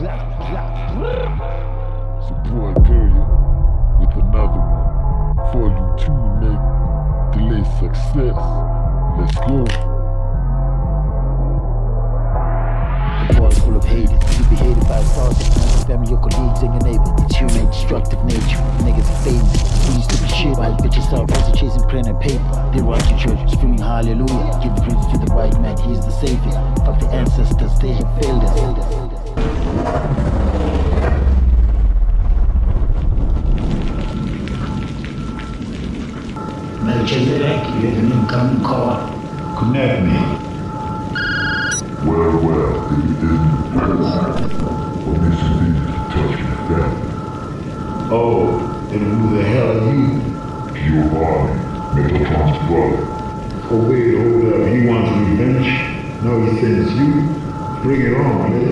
It's a boy period with another one. Volume 2, nigga. Delayed success. Let's go. Full of haters. You be hated by thousands, family, your colleagues, and your neighbors. It's human destructive nature. Niggas are famous. Doing stupid shit while bitches out busy chasing pen and paper. They run to church screaming hallelujah. Give the to the right man, he's the savior. Fuck the ancestors, they have You have an incoming call. Connect me. Well, well, if isn't the president, what makes you think you can touch me that? Oh, and who the hell are you? Giovanni, Metatron's brother. Oh, wait, hold up. He wants revenge? No, he sends you? Bring it on, man.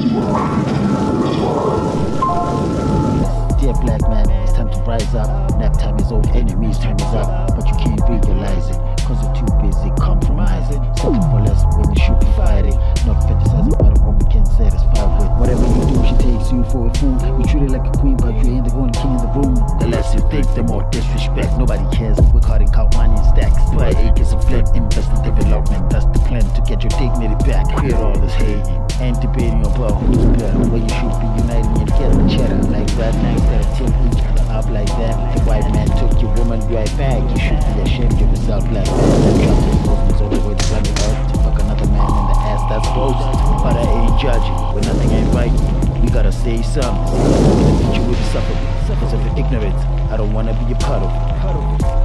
Dear Time is over, enemies time is up. But you can't realize it, cause you're too busy compromising. Searching for less when you should be fighting. Not fantasizing about a woman can satisfy with. Whatever you do, she takes you for a fool. You treat her like a queen, but you ain't the only king in the room. The less you think, the more disrespect. Nobody cares. We're caught in count money in stacks. Buy acres of land, invest in development. That's the plan to get your dignity back. Quit all this hating. and debating about who's better. Where you should be uniting and get the cheddar. Like rednecks that team each other up like that. Man your woman right back. You should be ashamed of yourself like that. That jumping movements all the way to the earth to fuck another man in the ass. That's gross. But I ain't judging when nothing ain't right. We gotta say something. The future will be suffering. Because of your ignorance. I don't wanna be a part of it.